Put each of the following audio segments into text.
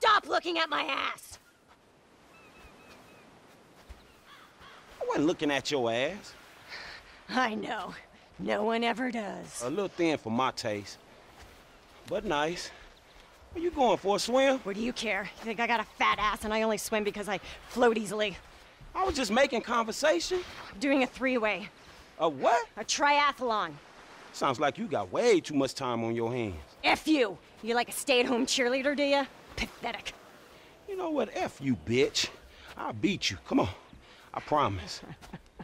stop looking at my ass! I wasn't looking at your ass. I know. No one ever does. A little thin for my taste. But nice. Are you going for a swim? What do you care? You think I got a fat ass and I only swim because I float easily? I was just making conversation. I'm doing a three-way. A what? A triathlon. Sounds like you got way too much time on your hands. F you! You like a stay-at-home cheerleader, do you? Pathetic. You know what? F you, bitch. I'll beat you. Come on. I promise.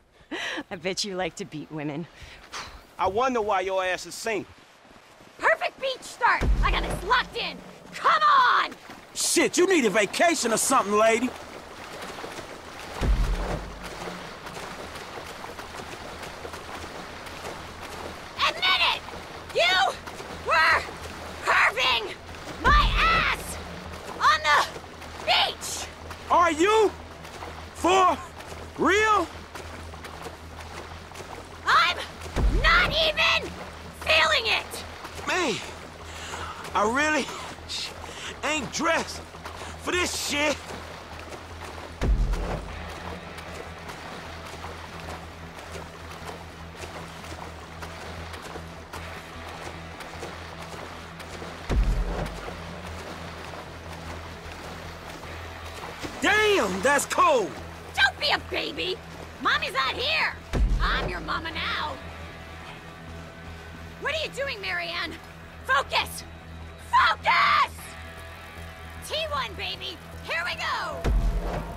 I bet you like to beat women. I wonder why your ass is single. Perfect beach start! I got this locked in! Come on! Shit, you need a vacation or something, lady. Admit it! You were curving my ass on the beach! Are you? For real? I'm not even feeling it! Man, I really ain't dressed for this shit. Damn, that's cold. Don't be a baby! Mommy's not here! I'm your mama now! What are you doing, Mary-Ann? Focus! Focus! T1, baby! Here we go!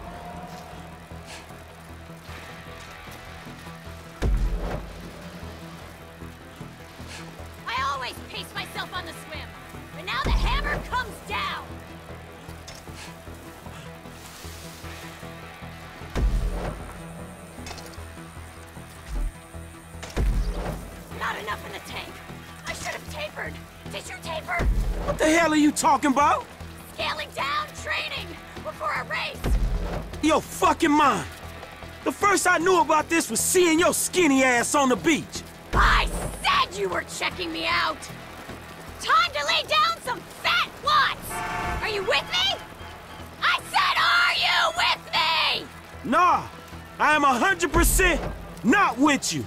Enough in the tank. I should have tapered. Did you taper? What the hell are you talking about? Scaling down training before a race. Your fucking mind. The first I knew about this was seeing your skinny ass on the beach. I said you were checking me out. Time to lay down some fat watts. Are you with me? I said, are you with me? Nah, I am a hundred percent not with you.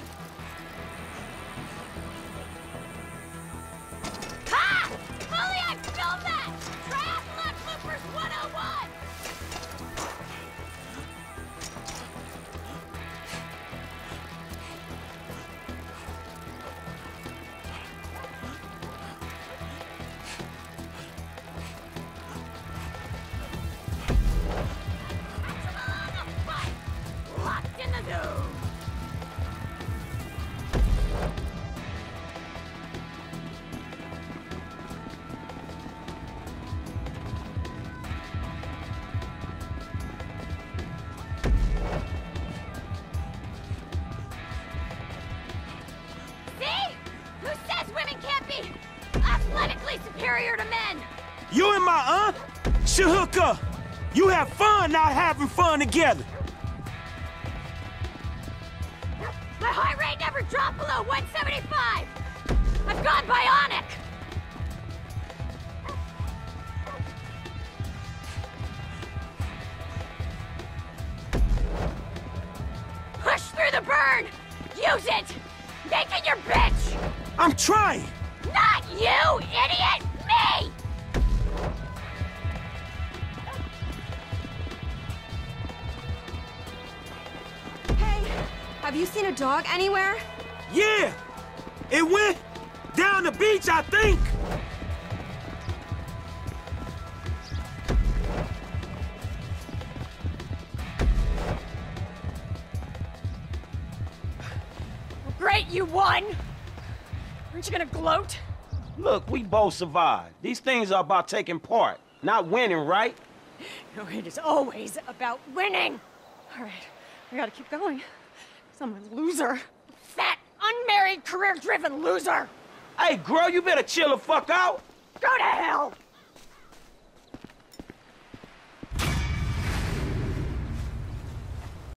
Superior to men? You and my aunt should hook up. You have fun not having fun together. My heart rate never dropped below 175. I've gone bionic. Push through the burn. Use it. Make it your bitch. I'm trying. Not you, idiot. Have you seen a dog anywhere? Yeah, it went down the beach, I think. Great, you won. Aren't you gonna gloat? Look, we both survived. These things are about taking part, not winning, right? No, it is always about winning. All right, we gotta keep going. 'Cause I'm a loser. Fat, unmarried, career-driven loser. Hey, girl, you better chill the fuck out. Go to hell.